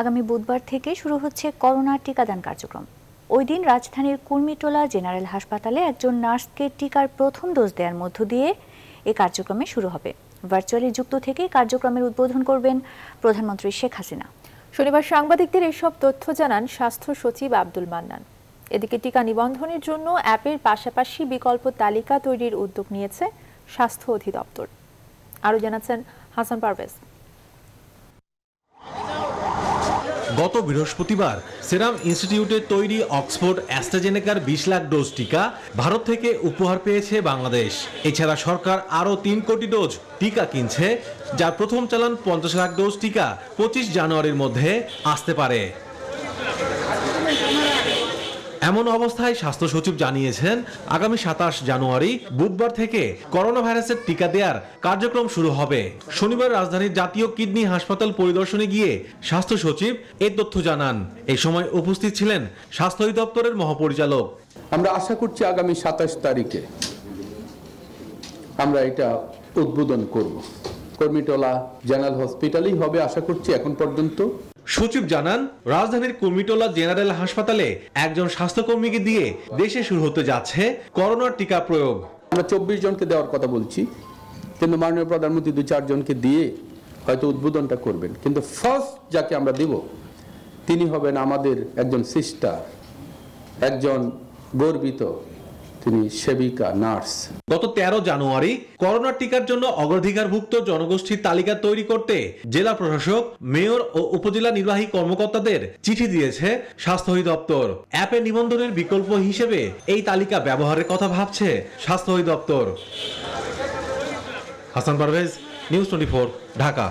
আগামী বুধবার থেকে শুরু হচ্ছে করোনা টিকাদান কার্যক্রম। ওই দিন রাজধানীর কুর্মিটোলা জেনারেল হাসপাতালে একজন নার্সকে টিকার প্রথম ডোজ দেওয়ার মধ্য দিয়ে এ কার্যক্রমে শুরু হবে। ভার্চুয়ালি যুক্ত থেকে কার্যক্রমের উদ্বোধন করবেন প্রধানমন্ত্রী শেখ হাসিনা। শনিবার সাংবাদিকদের এসব তথ্য জানান স্বাস্থ্য সচিব আব্দুল মান্নান। এদিকে টিকা নিবন্ধনের জন্য অ্যাপের পাশাপাশি বিকল্প তালিকা তৈরির উদ্যোগ নিয়েছে স্বাস্থ্য অধিদপ্তর। আরও জানাচ্ছেন হাসান পারভেজ। গত বৃহস্পতিবার সেরাম ইনস্টিটিউটের তৈরি অক্সফোর্ড অ্যাস্ট্রাজেনেকার বিশ লাখ ডোজ টিকা ভারত থেকে উপহার পেয়েছে বাংলাদেশ। এছাড়া সরকার আরও তিন কোটি ডোজ টিকা কিনছে, যার প্রথম চালান পঞ্চাশ লাখ ডোজ টিকা পঁচিশ জানুয়ারির মধ্যে আসতে পারে। এমন অবস্থায় স্বাস্থ্য সচিব জানিয়েছেন, আগামী সাতাশ জানুয়ারি বুধবার থেকে করোনা ভাইরাসের টিকা দেওয়ার কার্যক্রম শুরু হবে। শনিবার রাজধানীর জাতীয় কিডনি হাসপাতাল পরিদর্শনে গিয়ে স্বাস্থ্য সচিব এই তথ্য জানান। এই সময় উপস্থিত ছিলেন স্বাস্থ্য অধিদপ্তরের মহাপরিচালক। আমরা আশা করছি আগামী সাতাশ তারিখে আমরা এটা উদ্বোধন করব। কর্মীটোলা, জেনারেল হসপিটালেই হবে আশা করছি এখন পর্যন্ত। সচিব জানান, রাজধানীর কুর্মিটোলা জেনারেল হাসপাতালে একজন স্বাস্থ্যকর্মীকে দিয়ে দেশে শুরু হতে যাচ্ছে করোনার টিকা প্রয়োগ। আমরা চব্বিশ জনকে দেওয়ার কথা বলছি, কিন্তু মাননীয় প্রধানমন্ত্রী দু চারজনকে দিয়ে হয়তো উদ্বোধনটা করবেন। কিন্তু ফার্স্ট যাকে আমরা দেব, তিনি হবেন আমাদের একজন সিস্টার, একজন গর্বিত তিনি সেবিকা, নার্স। গত তেরো জানুয়ারি করোনা টিকার জন্য অগ্রাধিকারভুক্ত জনগোষ্ঠীর তালিকা তৈরি করতে জেলা প্রশাসক, মেয়র ও উপজেলা নির্বাহী কর্মকর্তাদের চিঠি দিয়েছে স্বাস্থ্য অধিদপ্তর। অ্যাপে নিবন্ধনের বিকল্প হিসেবে এই তালিকা ব্যবহারের কথা ভাবছে স্বাস্থ্য অধিদপ্তর। Hasan Parvez, news twenty Dhaka.